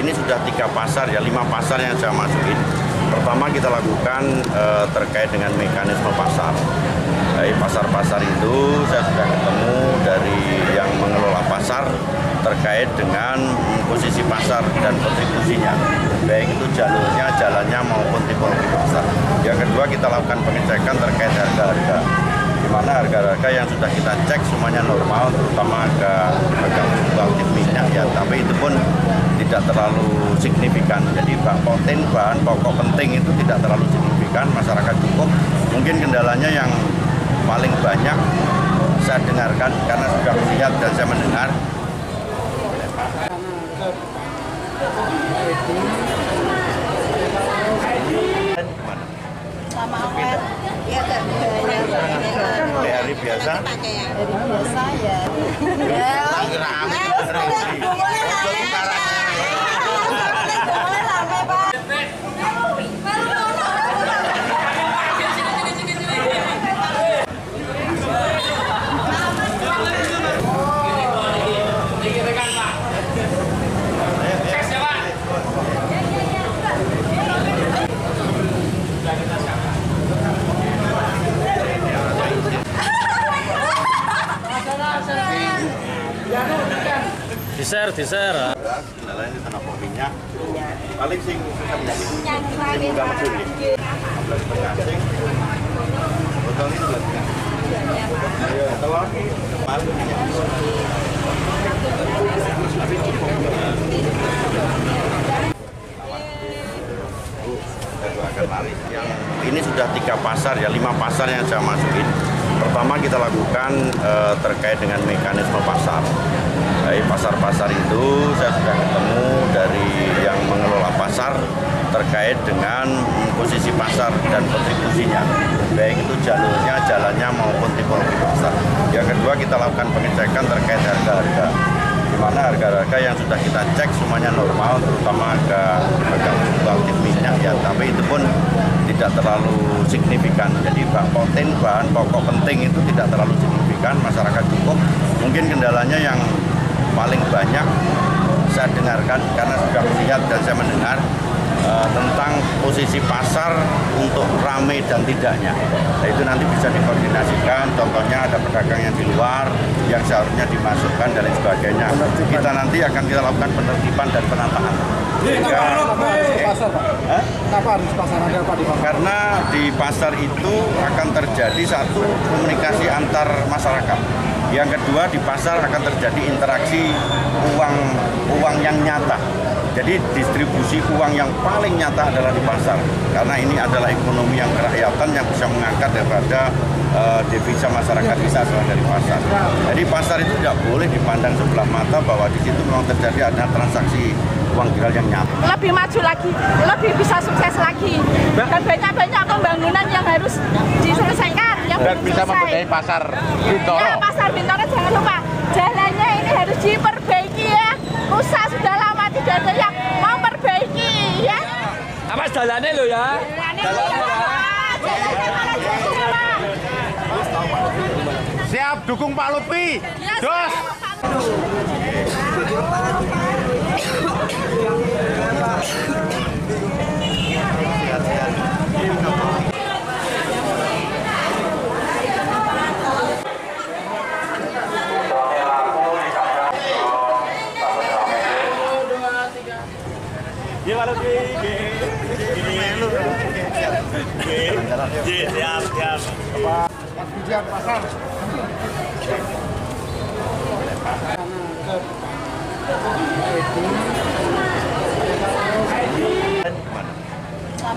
ini sudah tiga pasar ya, lima pasar yang saya masukin. Pertama kita lakukan eh, terkait dengan mekanisme pasar. Dari pasar-pasar itu saya sudah ketemu dari yang mengelola pasar terkait dengan posisi pasar dan kontribusinya, baik itu jalurnya, jalannya maupun tipologi pasar. Yang kedua kita lakukan pengecekan terkait harga-harga mana harga-harga yang sudah kita cek semuanya normal, terutama harga harga minyak ya, tapi itu pun tidak terlalu signifikan. Jadi protein, bahan pokok penting itu tidak terlalu signifikan, masyarakat cukup. Mungkin kendalanya yang paling banyak saya dengarkan karena sudah melihat dan saya mendengar Gimana? sama awet ya gak banyak Kayak hari biasa pakai yang dari biasa ya ya rame boleh rame pak Diser, diser. kendala ini tanah minyak? Paling sing sing buka mesin nih. 15 setengah sing botol ini 12 setengah ayo telur. Paling akan lari. Yang ini sudah tiga pasar ya, lima pasar yang saya masukin. Pertama kita lakukan eh, terkait dengan mekanisme pasar. Dari pasar-pasar itu saya sudah ketemu dari yang mengelola pasar terkait dengan posisi pasar dan kontribusinya, baik itu jalurnya, jalannya maupun tipologi pasar. Yang kedua kita lakukan pengecekan terkait harga-harga mana harga-harga yang sudah kita cek semuanya normal, terutama harga harga fluktuatif minyak ya, tapi itu pun tidak terlalu signifikan. Jadi bahan protein, bahan pokok penting itu tidak terlalu signifikan, masyarakat cukup. Mungkin kendalanya yang paling banyak saya dengarkan karena sudah melihat dan saya mendengar eh, tentang posisi pasar untuk ramai dan tidaknya. Nah, itu nanti bisa dikoordinasikan, contohnya ada pedagang yang di luar yang seharusnya dimasukkan dan lain sebagainya. Kita nanti akan kita lakukan penertiban dan penataan. Sehingga, pasar pak Hah? kenapa harus pasar ada apa di pasar karena di pasar itu akan terjadi satu komunikasi antar masyarakat. Yang kedua di pasar akan terjadi interaksi uang uang yang nyata. Jadi distribusi uang yang paling nyata adalah di pasar karena ini adalah ekonomi yang kerakyatan yang bisa mengangkat daripada eh, devisa masyarakat bisa selain dari pasar. Jadi pasar itu tidak boleh dipandang sebelah mata bahwa di situ memang terjadi ada transaksi uang viral yang nyata. lebih maju lagi, lebih bisa sukses lagi. Dan banyak-banyak pembangunan yang harus diselesaikan, dan bisa membenahi pasar Bintoro. Ya, pasar Bintoro jangan lupa, jalannya ini harus diperbaiki ya. Rusak sudah lama tidak ada yang mau perbaiki ya. Apa jalannya lo ya? Jalannya mana jalannya Pak? Siap dukung Pak Lutfi. Ya, Dos. Pasar gak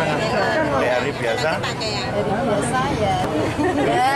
banyak Kayak hari biasa dari biasa ya ya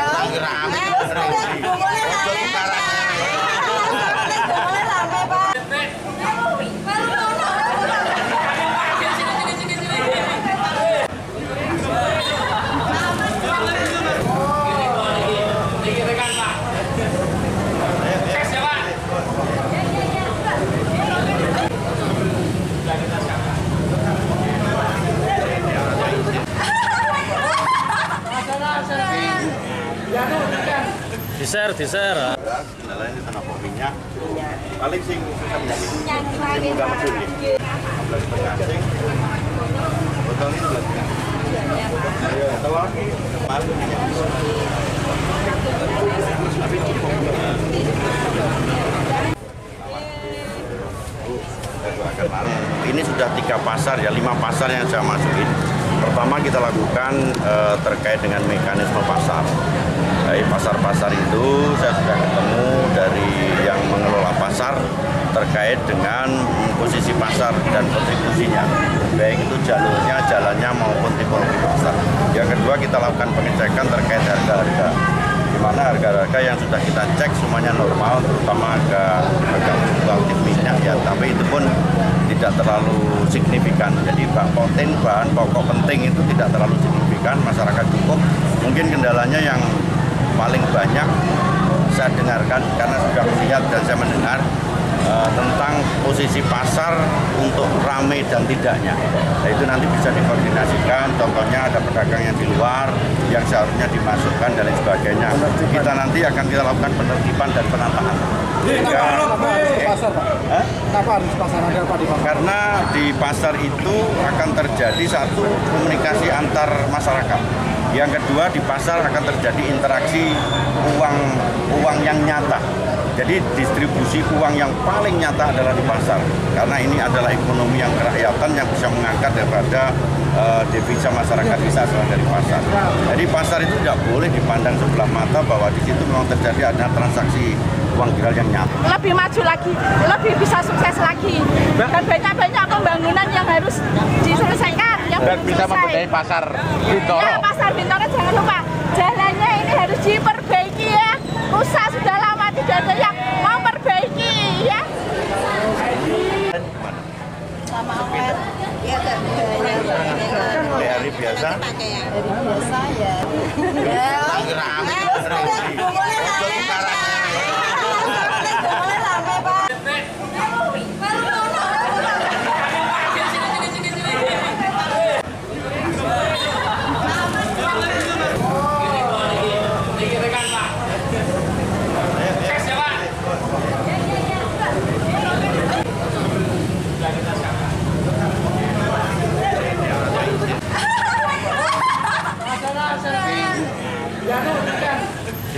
Diser, diser. kendala ini tanah minyak paling sing susah menyakit sing mudah nih. Belas setengah sing botol ini belas setengah Ayo, telur. Tapi cukup ini sudah tiga pasar ya lima pasar yang saya masukin. Pertama kita lakukan eh, terkait dengan mekanisme pasar dari pasar-pasar itu saya sudah ketemu dari yang mengelola pasar terkait dengan posisi pasar dan kontribusinya baik itu jalurnya, jalannya maupun tipologi pasar. Yang kedua kita lakukan pengecekan terkait harga-harga. Di mana harga-harga yang sudah kita cek semuanya normal terutama harga harga fluktuatif minyak ya. Tapi itu pun tidak terlalu signifikan. Jadi bahan protein bahan pokok penting itu tidak terlalu signifikan masyarakat cukup. Mungkin kendalanya yang paling banyak saya dengarkan karena sudah melihat dan saya mendengar eh, tentang posisi pasar untuk ramai dan tidaknya. Nah, itu nanti bisa dikoordinasikan, contohnya ada pedagang yang di luar yang seharusnya dimasukkan dan lain sebagainya. Kita nanti akan kita lakukan penertiban dan penataan. Pasar? karena di pasar itu akan terjadi satu komunikasi antar masyarakat. Yang kedua di pasar akan terjadi interaksi uang uang yang nyata. Jadi distribusi uang yang paling nyata adalah di pasar. Karena ini adalah ekonomi yang kerakyatan yang bisa mengangkat daripada eh, devisa masyarakat bisa asal dari pasar. Jadi pasar itu tidak boleh dipandang sebelah mata bahwa di situ memang terjadi ada transaksi uang viral yang nyata. lebih maju lagi, lebih bisa sukses lagi. Dan banyak-banyak pembangunan yang harus diselesaikan, yang Dan bisa selesai. membenahi pasar Bintoro. Ya, pasar Bintoro jangan lupa, jalannya ini harus diperbaiki ya. Rusak sudah lama tidak ada yang mau perbaiki ya. Sama awet. Iya kan? Di hari biasa Hari biasa ya. Ya.